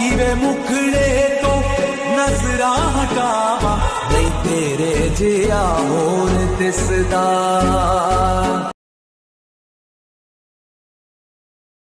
किवे मुखड़े तो नजरा हटावा। नहीं तेरे जिया होर दिसदा